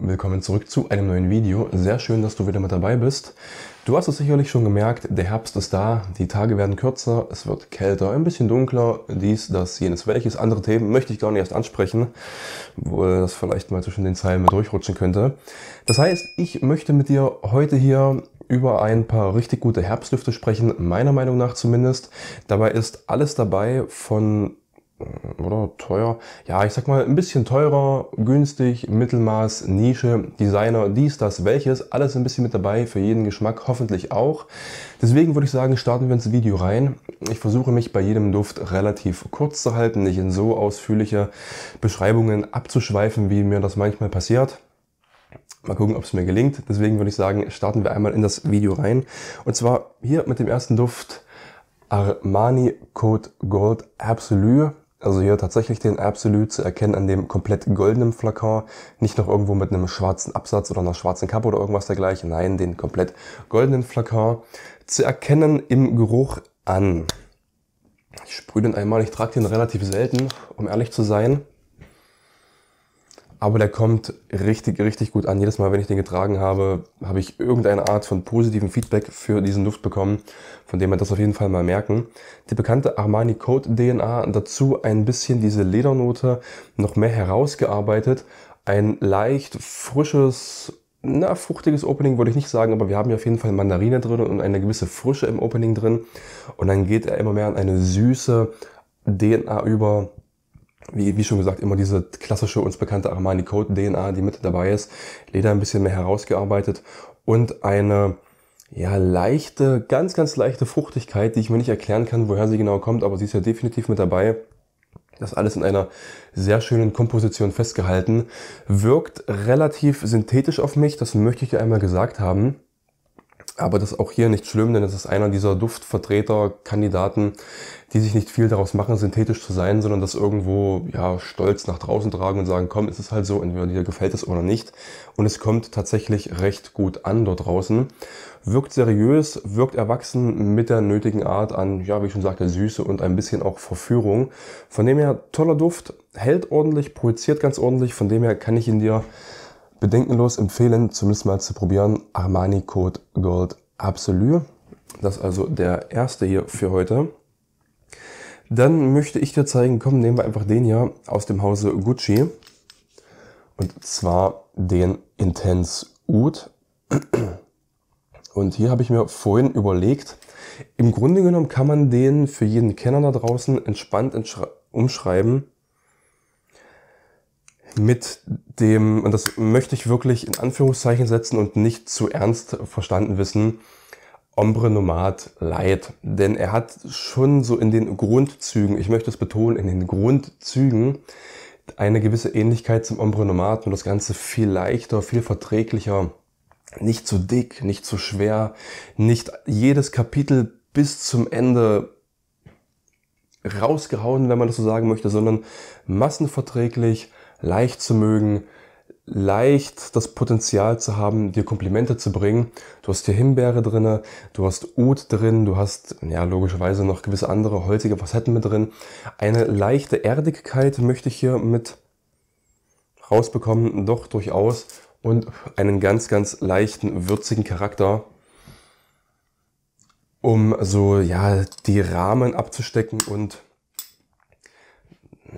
Willkommen zurück zu einem neuen Video. Sehr schön, dass du wieder mit dabei bist. Du hast es sicherlich schon gemerkt, der Herbst ist da, die Tage werden kürzer, es wird kälter, ein bisschen dunkler, dies, das, jenes, welches. Andere Themen möchte ich gar nicht erst ansprechen, obwohl das vielleicht mal zwischen den Zeilen mit durchrutschen könnte. Das heißt, ich möchte mit dir heute hier über ein paar richtig gute Herbstlüfte sprechen, meiner Meinung nach zumindest. Dabei ist alles dabei von oder teuer. Ja, ich sag mal ein bisschen teurer, günstig, Mittelmaß, Nische, Designer, dies, das, welches, alles ein bisschen mit dabei, für jeden Geschmack hoffentlich auch. Deswegen würde ich sagen, starten wir ins Video rein. Ich versuche mich bei jedem Duft relativ kurz zu halten, nicht in so ausführliche Beschreibungen abzuschweifen, wie mir das manchmal passiert. Mal gucken, ob es mir gelingt. Deswegen würde ich sagen, starten wir einmal in das Video rein. Und zwar hier mit dem ersten Duft Armani Code Gold Absolute. Also hier tatsächlich den Absolute zu erkennen an dem komplett goldenen Flakon. Nicht noch irgendwo mit einem schwarzen Absatz oder einer schwarzen Kappe oder irgendwas dergleichen. Nein, den komplett goldenen Flakon zu erkennen im Geruch an. Ich sprühe den einmal. Ich trage den relativ selten, um ehrlich zu sein. Aber der kommt richtig, richtig gut an. Jedes Mal, wenn ich den getragen habe, habe ich irgendeine Art von positiven Feedback für diesen Duft bekommen, von dem wir das auf jeden Fall mal merken. Die bekannte Armani Code DNA, dazu ein bisschen diese Ledernote noch mehr herausgearbeitet. Ein leicht frisches, na, fruchtiges Opening würde ich nicht sagen, aber wir haben hier auf jeden Fall Mandarine drin und eine gewisse Frische im Opening drin. Und dann geht er immer mehr an eine süße DNA über, wie, wie schon gesagt, immer diese klassische uns bekannte Armani Code DNA, die mit dabei ist. Leder ein bisschen mehr herausgearbeitet und eine ja, leichte, ganz, ganz leichte Fruchtigkeit, die ich mir nicht erklären kann, woher sie genau kommt, aber sie ist ja definitiv mit dabei. Das alles in einer sehr schönen Komposition festgehalten. Wirkt relativ synthetisch auf mich, das möchte ich dir einmal gesagt haben. Aber das ist auch hier nicht schlimm, denn es ist einer dieser Duftvertreter-Kandidaten, die sich nicht viel daraus machen, synthetisch zu sein, sondern das irgendwo ja stolz nach draußen tragen und sagen, komm, es ist halt so, entweder dir gefällt es oder nicht. Und es kommt tatsächlich recht gut an dort draußen. Wirkt seriös, wirkt erwachsen mit der nötigen Art an, ja, wie ich schon sagte, Süße und ein bisschen auch Verführung. Von dem her toller Duft, hält ordentlich, projiziert ganz ordentlich. Von dem her kann ich ihn dir bedenkenlos empfehlen, zumindest mal zu probieren. Armani Code Gold Absolute. Das ist also der erste hier für heute. Dann möchte ich dir zeigen, komm, nehmen wir einfach den hier aus dem Hause Gucci. Und zwar den Intense Oud. Und hier habe ich mir vorhin überlegt, im Grunde genommen kann man den für jeden Kenner da draußen entspannt umschreiben mit dem, und das möchte ich wirklich in Anführungszeichen setzen und nicht zu ernst verstanden wissen, Ombre Nomad Light. Denn er hat schon so in den Grundzügen, ich möchte es betonen, in den Grundzügen eine gewisse Ähnlichkeit zum Ombre Nomad und das Ganze viel leichter, viel verträglicher, nicht zu dick, nicht zu schwer, nicht jedes Kapitel bis zum Ende rausgehauen, wenn man das so sagen möchte, sondern massenverträglich, leicht zu mögen, leicht das Potenzial zu haben, dir Komplimente zu bringen. Du hast hier Himbeere drinne, du hast Oud drin, du hast ja logischerweise noch gewisse andere holzige Facetten mit drin. Eine leichte Erdigkeit möchte ich hier mit rausbekommen, doch durchaus und einen ganz ganz leichten würzigen Charakter, um so ja die Rahmen abzustecken und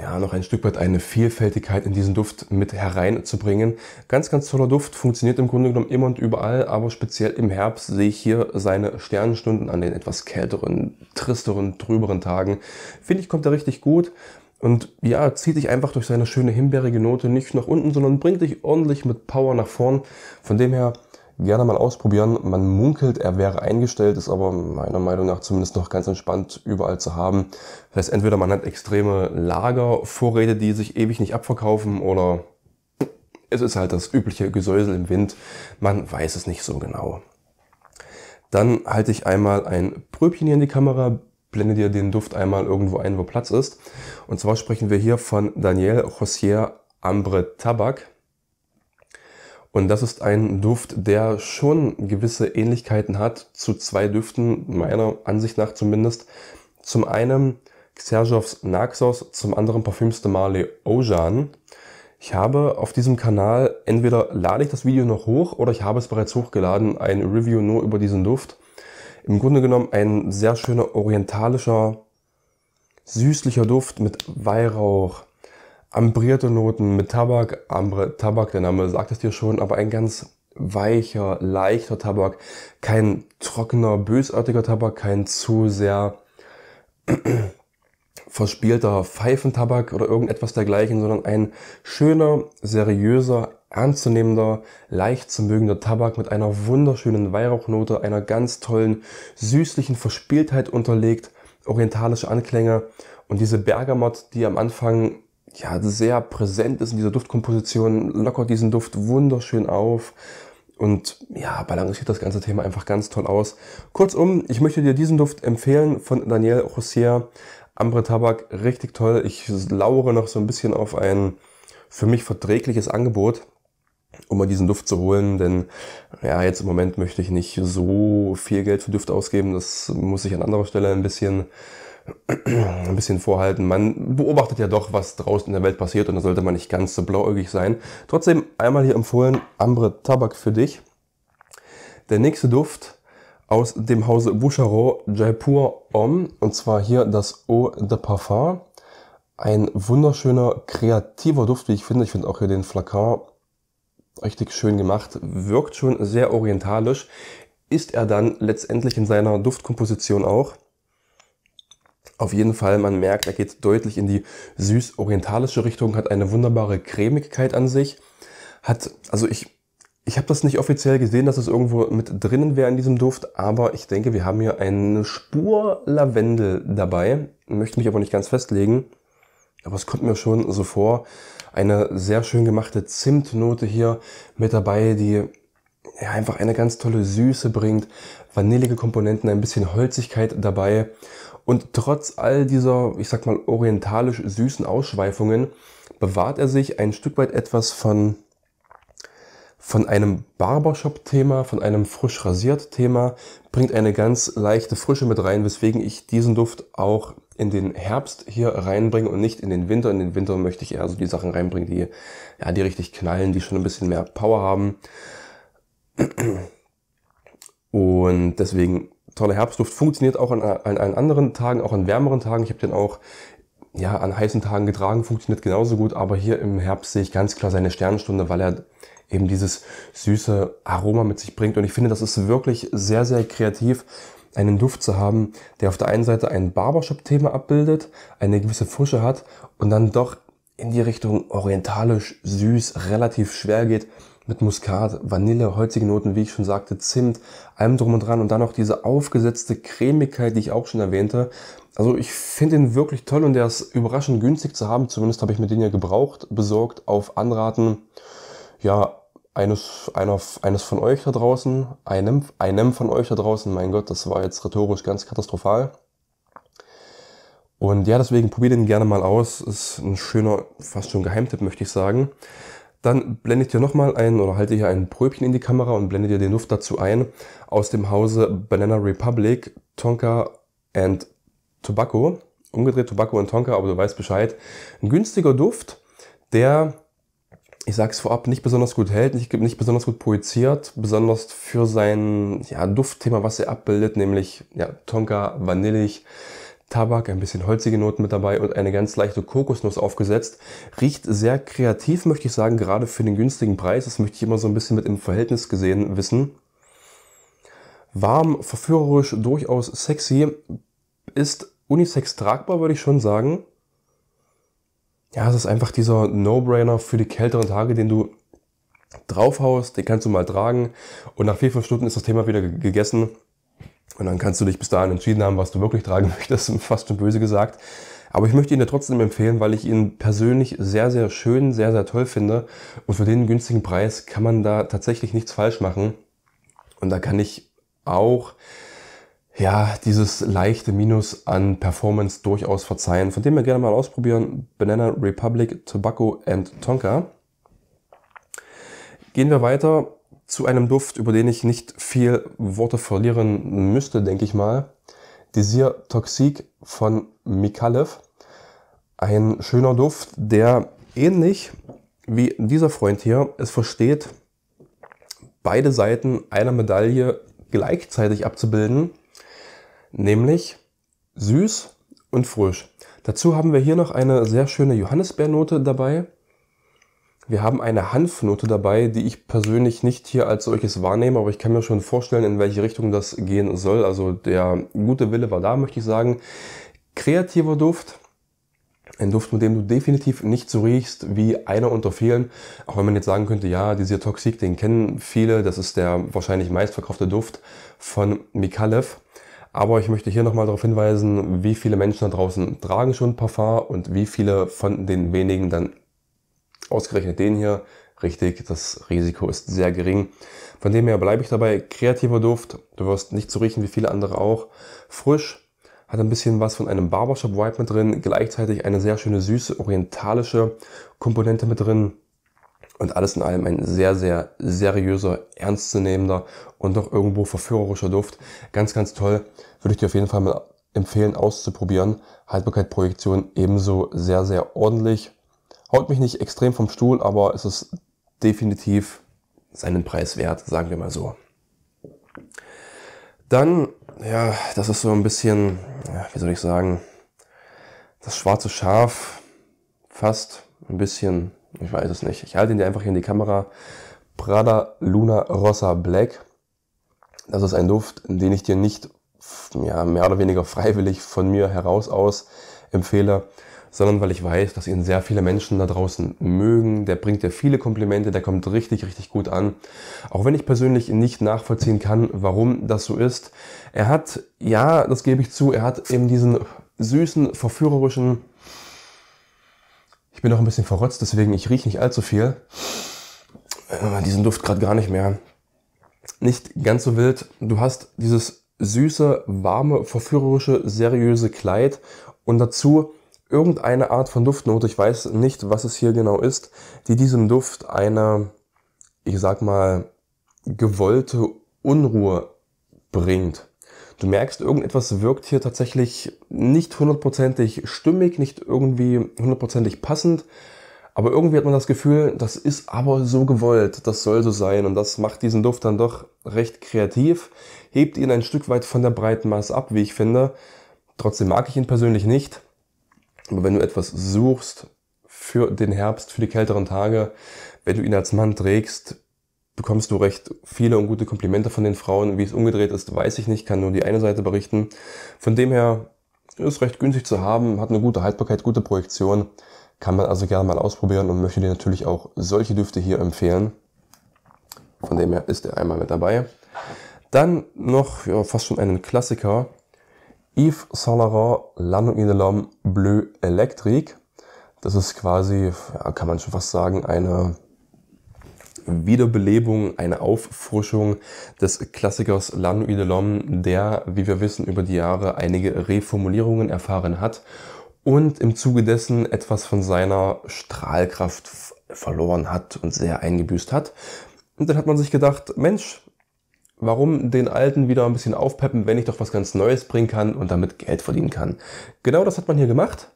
ja, noch ein Stück weit eine Vielfältigkeit in diesen Duft mit hereinzubringen. Ganz, ganz toller Duft, funktioniert im Grunde genommen immer und überall, aber speziell im Herbst sehe ich hier seine Sternenstunden an den etwas kälteren, tristeren, trüberen Tagen. Finde ich, kommt er richtig gut. Und ja, zieht dich einfach durch seine schöne himbeerige Note nicht nach unten, sondern bringt dich ordentlich mit Power nach vorn. Von dem her gerne mal ausprobieren. Man munkelt, er wäre eingestellt, ist aber meiner Meinung nach zumindest noch ganz entspannt überall zu haben. Das heißt, entweder man hat extreme Lagervorräte, die sich ewig nicht abverkaufen oder es ist halt das übliche Gesäusel im Wind. Man weiß es nicht so genau. Dann halte ich einmal ein Pröbchen hier in die Kamera, blende dir den Duft einmal irgendwo ein, wo Platz ist. Und zwar sprechen wir hier von Daniel Josier Ambre Tabak. Und das ist ein Duft, der schon gewisse Ähnlichkeiten hat zu zwei Düften, meiner Ansicht nach zumindest. Zum einen Xerjovs Naxos, zum anderen Parfüms de Marley Ojan. Ich habe auf diesem Kanal, entweder lade ich das Video noch hoch oder ich habe es bereits hochgeladen, ein Review nur über diesen Duft. Im Grunde genommen ein sehr schöner orientalischer, süßlicher Duft mit Weihrauch, ambrierte Noten mit Tabak. Ambre, Tabak, der Name sagt es dir schon, aber ein ganz weicher, leichter Tabak. Kein trockener, bösartiger Tabak, kein zu sehr verspielter Pfeifentabak oder irgendetwas dergleichen, sondern ein schöner, seriöser, ernstzunehmender, leicht zu mögender Tabak mit einer wunderschönen Weihrauchnote, einer ganz tollen, süßlichen Verspieltheit unterlegt, orientalische Anklänge und diese Bergamot, die am Anfang ja sehr präsent ist in dieser Duftkomposition, lockert diesen Duft wunderschön auf und ja, balanciert das ganze Thema einfach ganz toll aus. Kurzum, ich möchte dir diesen Duft empfehlen von Daniel Rossier. Ambre Tabak, richtig toll. Ich lauere noch so ein bisschen auf ein für mich verträgliches Angebot, um mal diesen Duft zu holen, denn ja, jetzt im Moment möchte ich nicht so viel Geld für Düfte ausgeben. Das muss ich an anderer Stelle ein bisschen ein bisschen vorhalten. Man beobachtet ja doch, was draußen in der Welt passiert und da sollte man nicht ganz so blauäugig sein. Trotzdem einmal hier empfohlen, Ambre Tabak für dich. Der nächste Duft aus dem Hause Boucheron Jaipur Homme und zwar hier das Eau de Parfum. Ein wunderschöner, kreativer Duft, wie ich finde. Ich finde auch hier den Flakon richtig schön gemacht. Wirkt schon sehr orientalisch. Ist er dann letztendlich in seiner Duftkomposition auch. Auf jeden Fall, man merkt, er geht deutlich in die süß-orientalische Richtung, hat eine wunderbare Cremigkeit an sich. Hat, also ich, ich habe das nicht offiziell gesehen, dass es irgendwo mit drinnen wäre in diesem Duft, aber ich denke, wir haben hier eine Spur Lavendel dabei. Möchte mich aber nicht ganz festlegen. Aber es kommt mir schon so vor. Eine sehr schön gemachte Zimtnote hier mit dabei, die ja, einfach eine ganz tolle Süße bringt. Vanillige Komponenten, ein bisschen Holzigkeit dabei. Und trotz all dieser, ich sag mal, orientalisch süßen Ausschweifungen bewahrt er sich ein Stück weit etwas von, von einem Barbershop-Thema, von einem frisch rasiert Thema, bringt eine ganz leichte Frische mit rein, weswegen ich diesen Duft auch in den Herbst hier reinbringe und nicht in den Winter. In den Winter möchte ich eher so die Sachen reinbringen, die, ja, die richtig knallen, die schon ein bisschen mehr Power haben. Und deswegen toller Herbstduft. Funktioniert auch an, an, an anderen Tagen, auch an wärmeren Tagen. Ich habe den auch ja, an heißen Tagen getragen, funktioniert genauso gut. Aber hier im Herbst sehe ich ganz klar seine Sternstunde, weil er eben dieses süße Aroma mit sich bringt. Und ich finde, das ist wirklich sehr, sehr kreativ, einen Duft zu haben, der auf der einen Seite ein Barbershop-Thema abbildet, eine gewisse Frische hat und dann doch in die Richtung orientalisch, süß, relativ schwer geht mit Muskat, Vanille, holzige Noten, wie ich schon sagte, Zimt, allem drum und dran und dann noch diese aufgesetzte Cremigkeit, die ich auch schon erwähnte. Also ich finde ihn wirklich toll und der ist überraschend günstig zu haben. Zumindest habe ich mir den ja gebraucht, besorgt, auf Anraten, ja, eines, einer, eines von euch da draußen, einem, einem von euch da draußen, mein Gott, das war jetzt rhetorisch ganz katastrophal. Und ja, deswegen probiert den gerne mal aus. Ist ein schöner, fast schon Geheimtipp, möchte ich sagen. Dann blende ich dir nochmal ein oder halte hier ein Pröbchen in die Kamera und blende dir den Duft dazu ein aus dem Hause Banana Republic, Tonka and Tobacco. Umgedreht Tobacco und Tonka, aber du weißt Bescheid. Ein günstiger Duft, der, ich sag's vorab, nicht besonders gut hält, nicht, nicht besonders gut projiziert, besonders für sein ja, Duftthema, was er abbildet, nämlich ja, Tonka, vanillig, Tabak, ein bisschen holzige Noten mit dabei und eine ganz leichte Kokosnuss aufgesetzt. Riecht sehr kreativ, möchte ich sagen, gerade für den günstigen Preis. Das möchte ich immer so ein bisschen mit im Verhältnis gesehen wissen. Warm, verführerisch, durchaus sexy. Ist unisex tragbar, würde ich schon sagen. Ja, es ist einfach dieser No-Brainer für die kälteren Tage, den du draufhaust, den kannst du mal tragen und nach vier, fünf Stunden ist das Thema wieder gegessen. Und dann kannst du dich bis dahin entschieden haben, was du wirklich tragen möchtest, fast schon böse gesagt. Aber ich möchte ihn dir trotzdem empfehlen, weil ich ihn persönlich sehr, sehr schön, sehr, sehr toll finde. Und für den günstigen Preis kann man da tatsächlich nichts falsch machen. Und da kann ich auch ja, dieses leichte Minus an Performance durchaus verzeihen. Von dem wir gerne mal ausprobieren. Banana Republic, Tobacco and Tonka. Gehen wir weiter zu einem Duft, über den ich nicht viel Worte verlieren müsste, denke ich mal. Desir Toxique von Mikalev. Ein schöner Duft, der ähnlich wie dieser Freund hier es versteht, beide Seiten einer Medaille gleichzeitig abzubilden, nämlich süß und frisch. Dazu haben wir hier noch eine sehr schöne Johannisbeernote dabei. Wir haben eine Hanfnote dabei, die ich persönlich nicht hier als solches wahrnehme, aber ich kann mir schon vorstellen, in welche Richtung das gehen soll. Also der gute Wille war da, möchte ich sagen. Kreativer Duft, ein Duft, mit dem du definitiv nicht so riechst wie einer unter vielen. Auch wenn man jetzt sagen könnte, ja, dieser Toxic, den kennen viele. Das ist der wahrscheinlich meistverkaufte Duft von Mikalev. Aber ich möchte hier nochmal darauf hinweisen, wie viele Menschen da draußen tragen schon Parfum und wie viele von den wenigen dann ausgerechnet den hier. Richtig, das Risiko ist sehr gering. Von dem her bleibe ich dabei. Kreativer Duft. Du wirst nicht so riechen wie viele andere auch. Frisch, hat ein bisschen was von einem Barbershop Vibe mit drin, gleichzeitig eine sehr schöne süße orientalische Komponente mit drin und alles in allem ein sehr, sehr seriöser, ernstzunehmender und doch irgendwo verführerischer Duft. Ganz, ganz toll. Würde ich dir auf jeden Fall mal empfehlen auszuprobieren. Haltbarkeit, Projektion ebenso sehr, sehr ordentlich. Haut mich nicht extrem vom Stuhl, aber es ist definitiv seinen Preis wert, sagen wir mal so. Dann ja, das ist so ein bisschen, ja, wie soll ich sagen, das schwarze Schaf, fast ein bisschen, ich weiß es nicht. Ich halte ihn dir einfach hier in die Kamera. Prada Luna Rossa Black. Das ist ein Duft, den ich dir nicht ja, mehr oder weniger freiwillig von mir heraus aus empfehle sondern weil ich weiß, dass ihn sehr viele Menschen da draußen mögen. Der bringt dir viele Komplimente, der kommt richtig, richtig gut an. Auch wenn ich persönlich nicht nachvollziehen kann, warum das so ist. Er hat, ja, das gebe ich zu, er hat eben diesen süßen, verführerischen, ich bin noch ein bisschen verrotzt, deswegen ich rieche nicht allzu viel. Äh, diesen Duft gerade gar nicht mehr. Nicht ganz so wild. Du hast dieses süße, warme, verführerische, seriöse Kleid und dazu irgendeine Art von Duftnote, ich weiß nicht, was es hier genau ist, die diesem Duft eine, ich sag mal, gewollte Unruhe bringt. Du merkst, irgendetwas wirkt hier tatsächlich nicht hundertprozentig stimmig, nicht irgendwie hundertprozentig passend, aber irgendwie hat man das Gefühl, das ist aber so gewollt, das soll so sein und das macht diesen Duft dann doch recht kreativ, hebt ihn ein Stück weit von der breiten Masse ab, wie ich finde. Trotzdem mag ich ihn persönlich nicht. Aber wenn du etwas suchst für den Herbst, für die kälteren Tage, wenn du ihn als Mann trägst, bekommst du recht viele und gute Komplimente von den Frauen. Wie es umgedreht ist, weiß ich nicht, kann nur die eine Seite berichten. Von dem her ist recht günstig zu haben, hat eine gute Haltbarkeit, gute Projektion. Kann man also gerne mal ausprobieren und möchte dir natürlich auch solche Düfte hier empfehlen. Von dem her ist er einmal mit dabei. Dann noch ja, fast schon einen Klassiker. Yves Saint Laurent L'Anneau Bleu Electrique. Das ist quasi, ja, kann man schon fast sagen, eine Wiederbelebung, eine Auffrischung des Klassikers L'Anneau de l'Homme, der, wie wir wissen, über die Jahre einige Reformulierungen erfahren hat und im Zuge dessen etwas von seiner Strahlkraft verloren hat und sehr eingebüßt hat. Und dann hat man sich gedacht, Mensch, warum den alten wieder ein bisschen aufpeppen, wenn ich doch was ganz Neues bringen kann und damit Geld verdienen kann. Genau das hat man hier gemacht.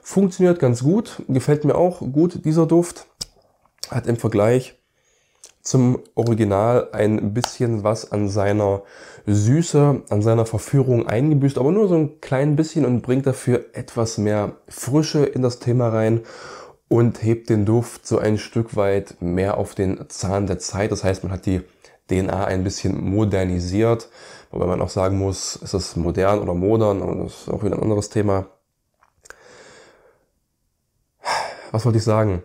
Funktioniert ganz gut, gefällt mir auch gut dieser Duft. Hat im Vergleich zum Original ein bisschen was an seiner Süße, an seiner Verführung eingebüßt, aber nur so ein klein bisschen und bringt dafür etwas mehr Frische in das Thema rein und hebt den Duft so ein Stück weit mehr auf den Zahn der Zeit. Das heißt, man hat die DNA ein bisschen modernisiert. Wobei man auch sagen muss, ist es modern oder modern, aber das ist auch wieder ein anderes Thema. Was wollte ich sagen?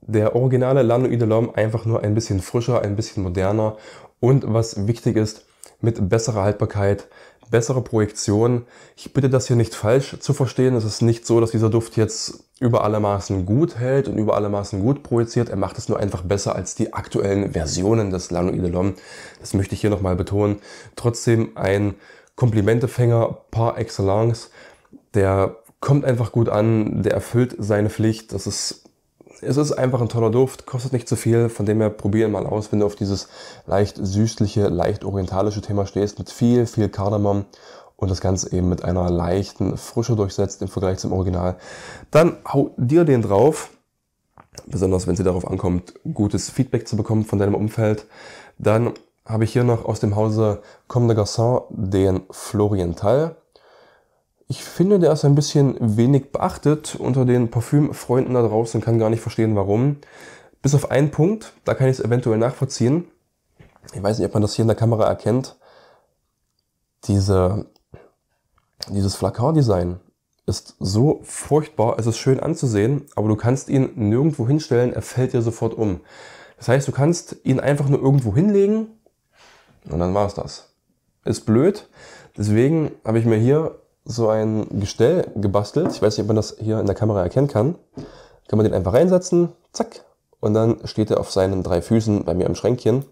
Der originale Lano Idelom einfach nur ein bisschen frischer, ein bisschen moderner und was wichtig ist, mit besserer Haltbarkeit, bessere Projektion. Ich bitte das hier nicht falsch zu verstehen. Es ist nicht so, dass dieser Duft jetzt über alle Maßen gut hält und über alle Maßen gut projiziert. Er macht es nur einfach besser als die aktuellen Versionen des Lano Idelom. Das möchte ich hier nochmal betonen. Trotzdem ein Komplimentefänger par excellence. Der kommt einfach gut an, der erfüllt seine Pflicht. Das ist es ist einfach ein toller Duft, kostet nicht zu viel, von dem her probieren mal aus, wenn du auf dieses leicht süßliche, leicht orientalische Thema stehst, mit viel, viel Kardamom und das Ganze eben mit einer leichten Frische durchsetzt im Vergleich zum Original. Dann hau dir den drauf. besonders wenn sie darauf ankommt, gutes Feedback zu bekommen von deinem Umfeld. Dann habe ich hier noch aus dem Hause Comme de Garçon den Florienthal. Ich finde, der ist ein bisschen wenig beachtet unter den Parfümfreunden da draußen, kann gar nicht verstehen, warum. Bis auf einen Punkt, da kann ich es eventuell nachvollziehen. Ich weiß nicht, ob man das hier in der Kamera erkennt. Diese, dieses Flakon-Design ist so furchtbar, es ist schön anzusehen, aber du kannst ihn nirgendwo hinstellen, er fällt dir sofort um. Das heißt, du kannst ihn einfach nur irgendwo hinlegen und dann war es das. Ist blöd, deswegen habe ich mir hier so ein Gestell gebastelt. Ich weiß nicht, ob man das hier in der Kamera erkennen kann. Kann man den einfach reinsetzen, zack, und dann steht er auf seinen drei Füßen bei mir im Schränkchen.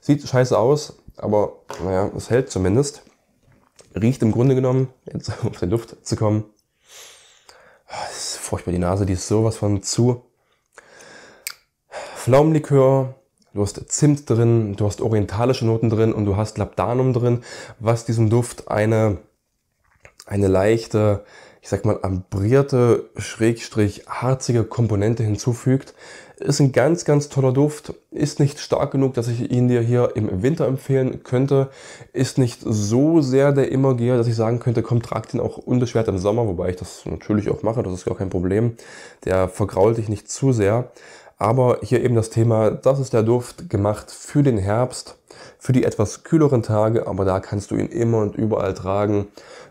Sieht scheiße aus, aber naja, es hält zumindest. Riecht im Grunde genommen, jetzt auf den Duft zu kommen. Das ist furchtbar, die Nase, die ist sowas von zu. Pflaumenlikör, du hast Zimt drin, du hast orientalische Noten drin und du hast Labdanum drin, was diesem Duft eine eine leichte, ich sag mal, ambrierte, schrägstrich harzige Komponente hinzufügt. Ist ein ganz, ganz toller Duft. Ist nicht stark genug, dass ich ihn dir hier im Winter empfehlen könnte. Ist nicht so sehr der Immergeher, dass ich sagen könnte, komm, trag den auch unbeschwert im Sommer, wobei ich das natürlich auch mache, das ist gar kein Problem. Der vergrault dich nicht zu sehr. Aber hier eben das Thema, das ist der Duft gemacht für den Herbst, für die etwas kühleren Tage, aber da kannst du ihn immer und überall tragen.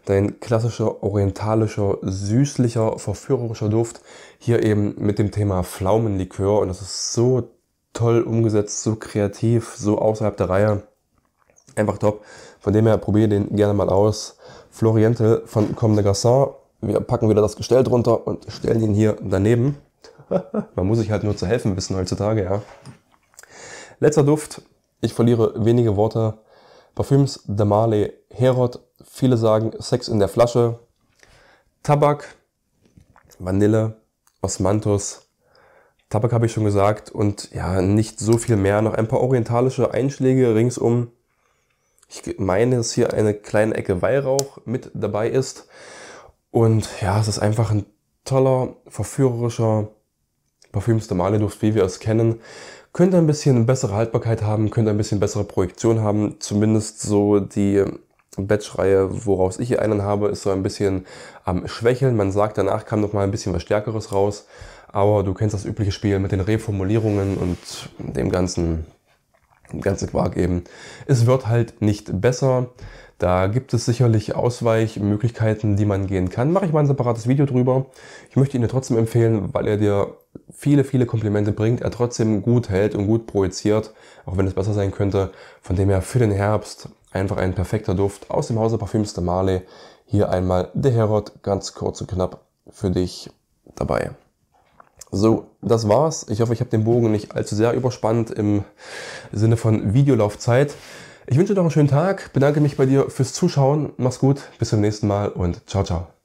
Dein klassischer orientalischer, süßlicher, verführerischer Duft. Hier eben mit dem Thema Pflaumenlikör und das ist so toll umgesetzt, so kreativ, so außerhalb der Reihe. Einfach top. Von dem her probiere den gerne mal aus. Floriente von Comme de Garçon. Wir packen wieder das Gestell drunter und stellen ihn hier daneben. Man muss sich halt nur zu helfen wissen heutzutage, ja. Letzter Duft. Ich verliere wenige Worte. Parfüms de Marley Herod. Viele sagen Sex in der Flasche. Tabak, Vanille, Osmanthus. Tabak habe ich schon gesagt und ja, nicht so viel mehr. Noch ein paar orientalische Einschläge ringsum. Ich meine, dass hier eine kleine Ecke Weihrauch mit dabei ist. Und ja, es ist einfach ein toller, verführerischer Parfüms der Male-Duft, wie wir es kennen. Könnte ein bisschen bessere Haltbarkeit haben, könnte ein bisschen bessere Projektion haben. Zumindest so die Batch-Reihe, woraus ich hier einen habe, ist so ein bisschen am Schwächeln. Man sagt, danach kam noch mal ein bisschen was Stärkeres raus. Aber du kennst das übliche Spiel mit den Reformulierungen und dem ganzen, dem ganzen Quark eben. Es wird halt nicht besser. Da gibt es sicherlich Ausweichmöglichkeiten, die man gehen kann. Mache ich mal ein separates Video drüber. Ich möchte ihn dir trotzdem empfehlen, weil er dir viele, viele Komplimente bringt, er trotzdem gut hält und gut projiziert, auch wenn es besser sein könnte. Von dem her für den Herbst einfach ein perfekter Duft aus dem Hause Parfüms de Marley. Hier einmal der Herod, ganz kurz und knapp für dich dabei. So, das war's. Ich hoffe, ich habe den Bogen nicht allzu sehr überspannt im Sinne von Videolaufzeit. Ich wünsche dir noch einen schönen Tag, bedanke mich bei dir fürs Zuschauen, mach's gut, bis zum nächsten Mal und ciao, ciao.